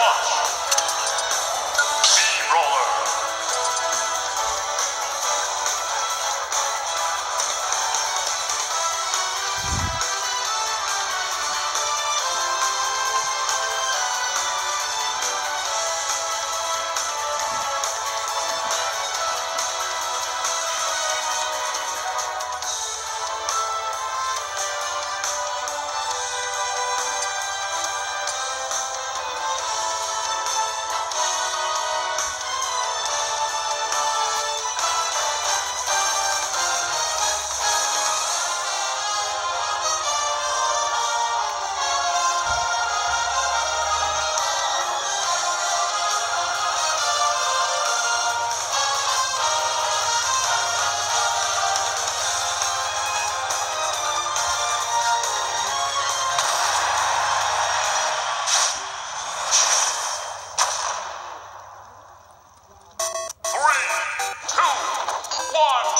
Watch. one.